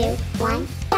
two, one.